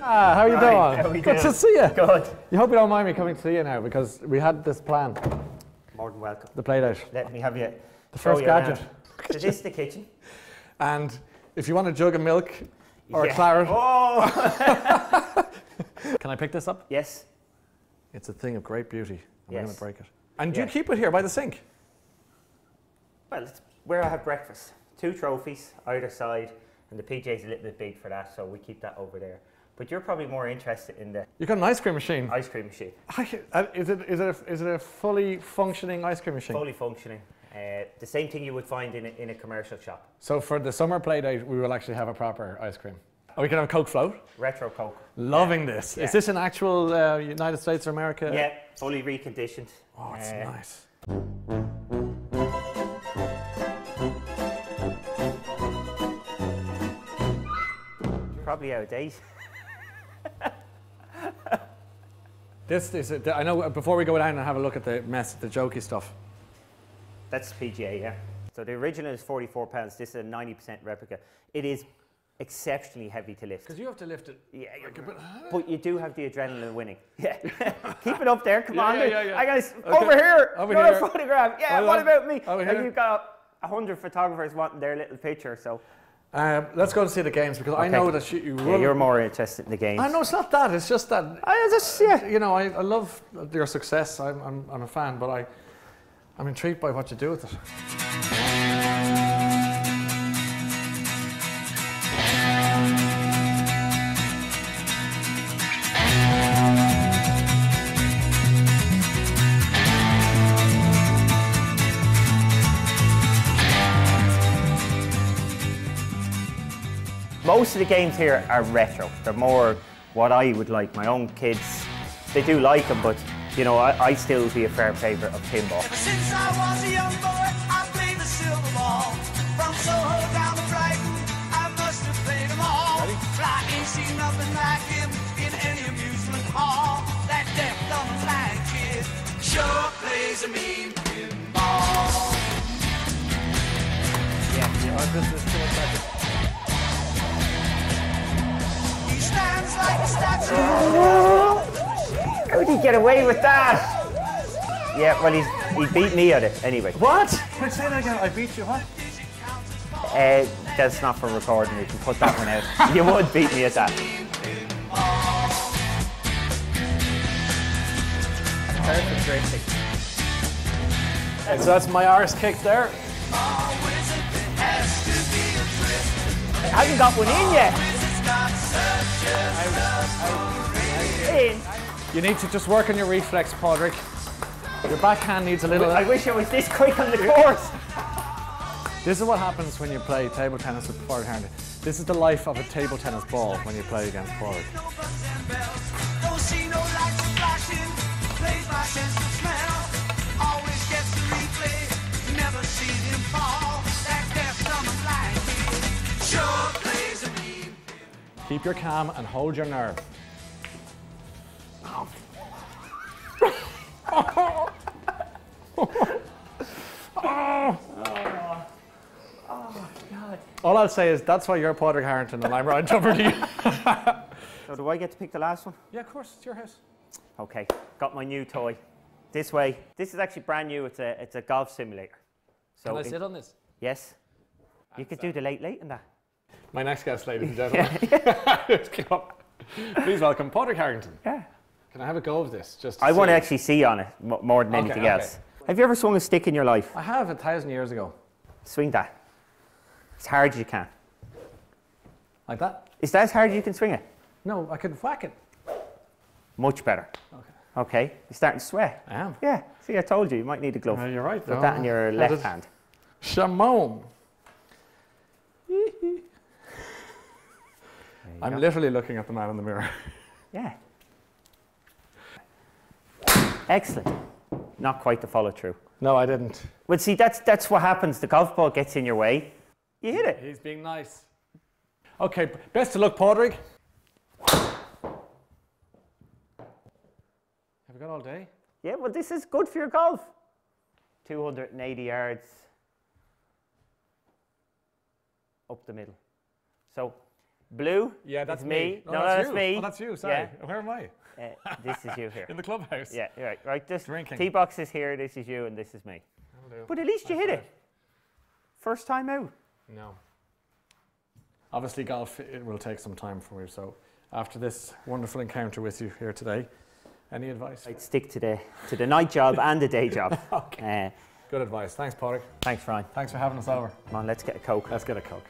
Ah, how are you Right, doing? how we Good doing? to see you. Good. You hope you don't mind me coming to see you now because we had this plan, More than welcome. the play date. Let me have you. The first you gadget. So this is the kitchen. And if you want a jug of milk or Yeah. a claret, Oh! can I pick this up? yes. It's a thing of great beauty. I'm going to break it. And do you keep it here by the sink? Well, it's where I have breakfast. Two trophies either side, and the PJ's a little bit big for that, so we keep that over there. But you're probably more interested in the You've got an ice cream machine. ice cream machine, I- uh, Is it, is, it a, is it a fully functioning ice cream machine? fully functioning. Uh, the same thing you would find in a, in a commercial shop. So for the summer play date, we will actually have a proper ice cream. Oh, we can have a Coke float. Retro Coke. Loving this. Yeah. Is this an actual uh, United States or America? Yeah, fully reconditioned. Oh, it's Uh, nice. Probably out of date. This is. A, I know. uh, Before we go down and have a look at the mess, the jokey stuff. That's PGA, yeah. So the original is 44 pounds. This is a 90% replica. It is exceptionally heavy to lift. Because you have to lift it. Yeah, Like a bit- but you do have the adrenaline winning. Yeah. Keep it up there. Come Yeah, on. yeah, yeah, yeah. I got Okay. over here. Over here. photograph. Yeah. Oh, what about me? Over And here. you've got a hundred photographers wanting their little picture. So Um, let's go and see the games because I know that you. you yeah, you're more interested in the games. I know it's not that. It's just that. I just yeah. You know, I, I love your success. I'm, I'm, I'm a fan, but I, I'm intrigued by what you do with it. Most of the games here are retro. They're more what I would like. My own kids, they do like them, but you know, I, I still be a fair favourite of pinball. Ever since I was a young boy, I played the silver ball. From Soho down to Brighton, I must have played them all. But I ain't seen nothing like him in any amusement hall. That deaf, dumb, blind kid sure plays a mean pinball. He stands like a statue. How did he get away with that? Yeah, well, he's, he beat me at it anyway. What? Can I say that again? I beat you, what? Uh, that's not for recording. You can put that one out. you would beat me at that. Perfect drifting. So that's my arse kick there. Haven't got one in yet. In. You need to just work on your reflex, Padraig. Your backhand needs a little. I wish I was this quick on the course. This is what happens when you play table tennis with Padraig Harrington. This is the life of a table tennis ball when you play against Padraig. No buttons and bells. Don't see no lights flashing. Plays by sense of smell. Always gets the replay. Never sees him fall. That deaf, dumb, and sure plays a mean. Keep your calm and hold your nerve. All I'll say is that's why you're Padraig Harrington and I'm Ryan Tubridy. So do I get to pick the last one? yeah, of course, it's your house. Okay, got my new toy. This way. This is actually brand new. It's a it's a golf simulator. So Can I sit on this? yes, you could do the late late in that. My next guest, ladies and gentlemen. Come up. Please welcome Padraig Harrington. Yeah. Can I have a go of this? Just I want to actually see on it more than Okay, anything okay. else. Have you ever swung a stick in your life? I have a thousand years ago. Swing that. As hard as you can. Like that? Is that as hard as you can swing it? No, I could whack it. Much better. Okay. Okay, you're starting to sweat. I am. Yeah, see, I told you, you might need a glove. Uh, you're right. Put though. that in your That left hand. Shamon. I'm literally looking at the man in the mirror. Yeah. Excellent. Not quite the follow through. No, I didn't. Well, see, that's, that's what happens. The golf ball gets in your way. You hit it. He's being nice. Okay, best of luck, Padraig. Have you got all day? Yeah, well, this is good for your golf. 280 yards up the middle. So, blue. Yeah, that's is me. Oh, no, that's that's you. me. Oh, that's you. Sorry. Yeah. Where am I? Uh, this is you here. In the clubhouse. Yeah, right. Right. This Drinking. tee box is here. This is you, and this is me. That'll. But at least you That's hit right. it. First time out. No. Obviously, golf it will take some time for you. So, after this wonderful encounter with you here today, any advice? I'd stick to the to the night job and the day job. Okay. Uh, Good advice. Thanks, Padraig. thanks, Ryan. Thanks for having us over. Come on, let's get a coke. Let's get a coke.